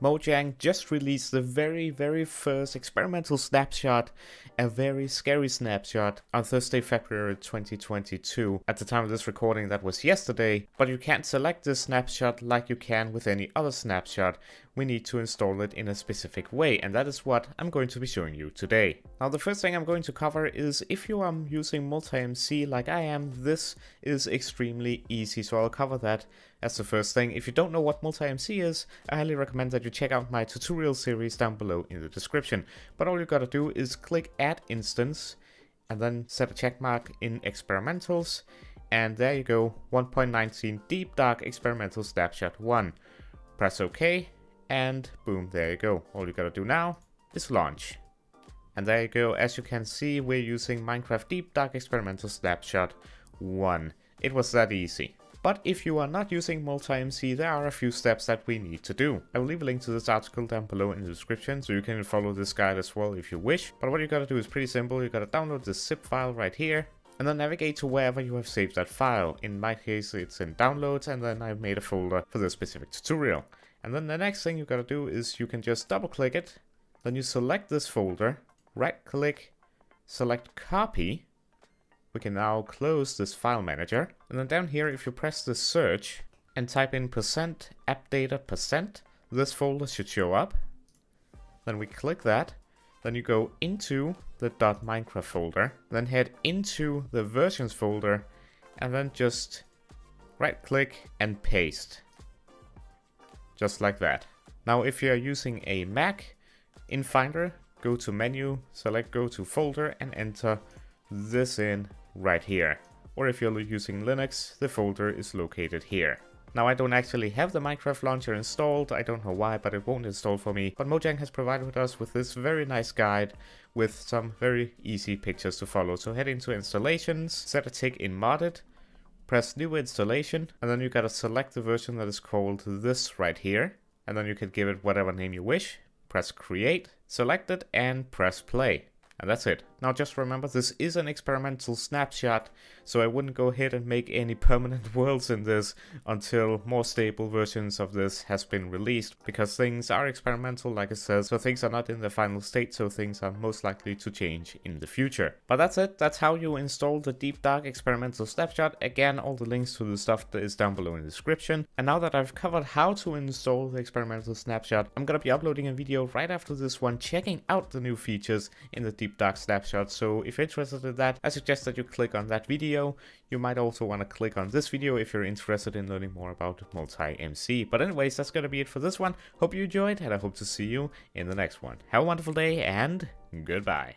Mojang just released the very, very first experimental snapshot, a very scary snapshot, on Thursday, February 2022. At the time of this recording, that was yesterday, but you can't select this snapshot like you can with any other snapshot. We need to install it in a specific way, and that is what I'm going to be showing you today. Now, the first thing I'm going to cover is if you are using MultiMC like I am, this is extremely easy, so I'll cover that as the first thing. If you don't know what MultiMC is, I highly recommend that you check out my tutorial series down below in the description. But all you gotta do is click add instance and then set a checkmark in experimentals and there you go 1.19 deep dark experimental snapshot 1 press ok and boom there you go. All you gotta do now is launch. And there you go as you can see we're using minecraft deep dark experimental snapshot 1 it was that easy but if you are not using MultiMC, there are a few steps that we need to do. I will leave a link to this article down below in the description, so you can follow this guide as well if you wish. But what you gotta do is pretty simple, you gotta download this zip file right here, and then navigate to wherever you have saved that file. In my case, it's in downloads, and then I've made a folder for this specific tutorial. And then the next thing you gotta do is you can just double click it, then you select this folder, right click, select copy, we can now close this file manager. And then down here, if you press the search and type in percent app data percent, this folder should show up. Then we click that. Then you go into the .minecraft folder, then head into the versions folder, and then just right click and paste. Just like that. Now if you are using a Mac, in Finder, go to menu, select go to folder and enter this in right here. Or if you're using Linux, the folder is located here. Now I don't actually have the Minecraft launcher installed, I don't know why, but it won't install for me. But Mojang has provided us with this very nice guide with some very easy pictures to follow. So head into installations, set a tick in modded, press new installation, and then you gotta select the version that is called this right here. And then you can give it whatever name you wish, press create, select it, and press play. And that's it. Now just remember this is an experimental snapshot, so I wouldn't go ahead and make any permanent worlds in this until more stable versions of this has been released, because things are experimental like it says, so things are not in the final state, so things are most likely to change in the future. But that's it, that's how you install the Deep Dark experimental snapshot. Again, all the links to the stuff that is down below in the description. And now that I've covered how to install the experimental snapshot, I'm gonna be uploading a video right after this one checking out the new features in the Deep deep dark snapshot. So if you're interested in that, I suggest that you click on that video. You might also want to click on this video if you're interested in learning more about multi-MC. But anyways, that's going to be it for this one. Hope you enjoyed and I hope to see you in the next one. Have a wonderful day and goodbye.